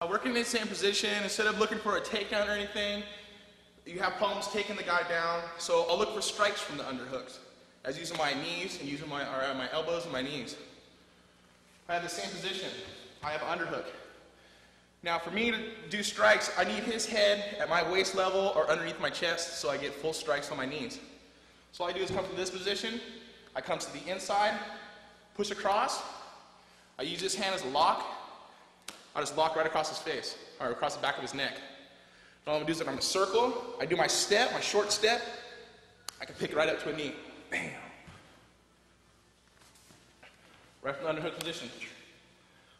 Uh, working in the same position, instead of looking for a takedown or anything, you have problems taking the guy down. So I'll look for strikes from the underhooks, as using my knees and using my, or uh, my elbows and my knees. I have the same position. I have underhook. Now for me to do strikes, I need his head at my waist level or underneath my chest so I get full strikes on my knees. So all I do is come from this position, I come to the inside, push across, I use this hand as a lock, I just lock right across his face, or across the back of his neck. And all I'm gonna do is I'm gonna circle, I do my step, my short step, I can pick it right up to a knee. Bam. Right from the underhook position.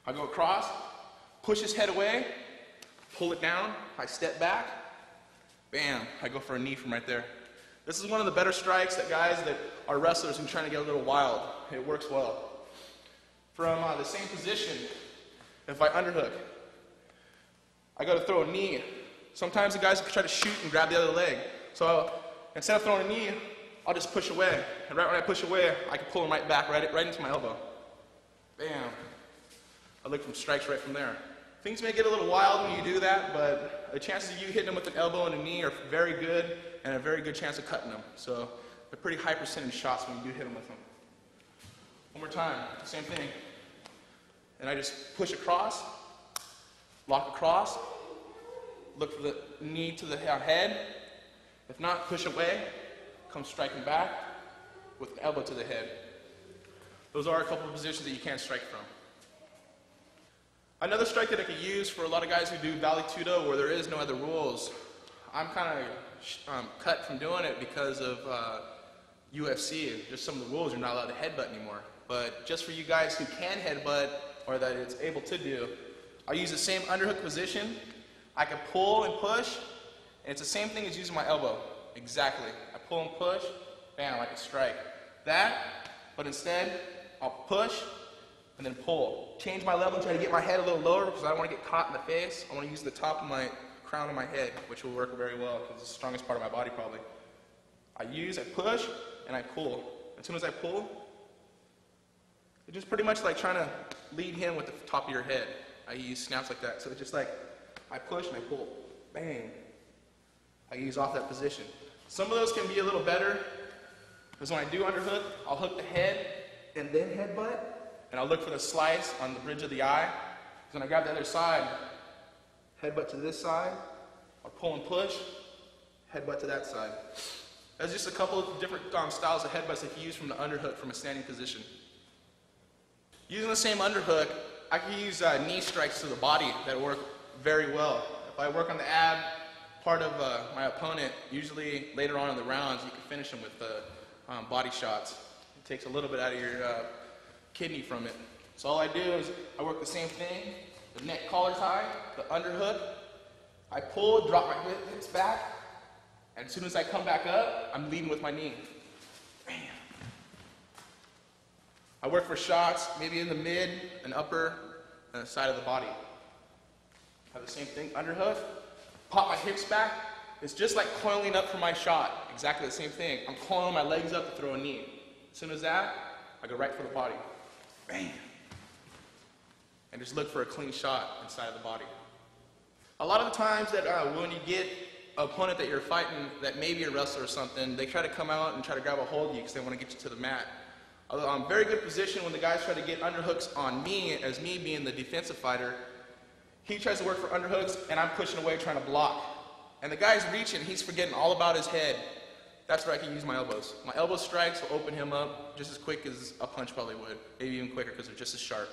I go across, push his head away, pull it down, I step back, bam, I go for a knee from right there. This is one of the better strikes that guys that are wrestlers are trying to get a little wild. It works well. From uh, the same position, if I underhook, I go to throw a knee. Sometimes the guys try to shoot and grab the other leg. So instead of throwing a knee, I'll just push away. And right when I push away, I can pull him right back, right, right into my elbow. Bam. I look from strikes right from there. Things may get a little wild when you do that, but the chances of you hitting them with an elbow and a knee are very good, and a very good chance of cutting them. So a pretty high percentage shots when you do hit them with them. One more time, same thing. And I just push across, lock across, look for the knee to the head. If not, push away, come striking back with an elbow to the head. Those are a couple of positions that you can't strike from. Another strike that I could use for a lot of guys who do Vale Tudo where there is no other rules, I'm kind of um, cut from doing it because of uh, UFC. Just some of the rules, you're not allowed to headbutt anymore. But just for you guys who can headbutt or that it's able to do, I use the same underhook position. I can pull and push, and it's the same thing as using my elbow. Exactly. I pull and push, bam, like a strike. That, but instead, I'll push, and then pull. Change my level and try to get my head a little lower because I don't want to get caught in the face. I want to use the top of my crown of my head, which will work very well because it's the strongest part of my body probably. I use, I push, and I pull. As soon as I pull, it's just pretty much like trying to lead him with the top of your head. I use snaps like that. So it's just like I push and I pull. Bang. I use off that position. Some of those can be a little better because when I do underhook, I'll hook the head and then headbutt and I'll look for the slice on the bridge of the eye. Because when I grab the other side, headbutt to this side, I'll pull and push, headbutt to that side. That's just a couple of different um, styles of headbutts that you use from the underhook from a standing position. Using the same underhook, I can use uh, knee strikes to the body that work very well. If I work on the ab part of uh, my opponent, usually later on in the rounds, you can finish them with uh, um, body shots. It takes a little bit out of your uh, kidney from it. So all I do is I work the same thing, the neck collar tie, the underhook. I pull, drop my hips back, and as soon as I come back up, I'm leading with my knee. Bam. I work for shots, maybe in the mid and upper and side of the body. Have the same thing, underhook, pop my hips back. It's just like coiling up for my shot. Exactly the same thing. I'm coiling my legs up to throw a knee. As soon as that, I go right for the body. Bam. And just look for a clean shot inside of the body. A lot of the times that uh, when you get an opponent that you're fighting that may be a wrestler or something, they try to come out and try to grab a hold of you because they want to get you to the mat. I'm um, very good position when the guys try to get underhooks on me as me being the defensive fighter. He tries to work for underhooks and I'm pushing away trying to block. And the guy's reaching, he's forgetting all about his head. That's where I can use my elbows. My elbow strikes will open him up just as quick as a punch probably would, maybe even quicker because they're just as sharp.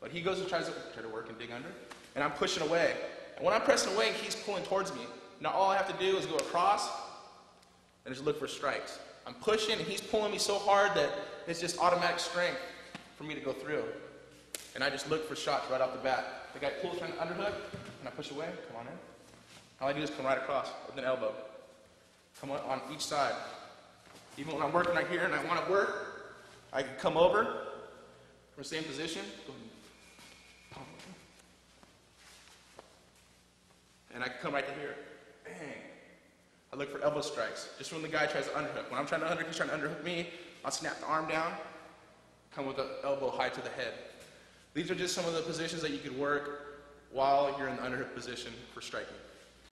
But he goes and tries to try to work and dig under, and I'm pushing away. And when I'm pressing away, he's pulling towards me. Now all I have to do is go across and just look for strikes. I'm pushing, and he's pulling me so hard that it's just automatic strength for me to go through. And I just look for shots right off the bat. The guy pulls trying to underhook, and I push away. Come on in. All I do is come right across with an elbow. Come on, on each side. Even when I'm working right here and I want to work, I can come over from the same position. And I can come right to here. Bang. I look for elbow strikes. Just when the guy tries to underhook. When I'm trying to underhook, he's trying to underhook me, I'll snap the arm down, come with the elbow high to the head. These are just some of the positions that you could work while you're in the underhook position for striking.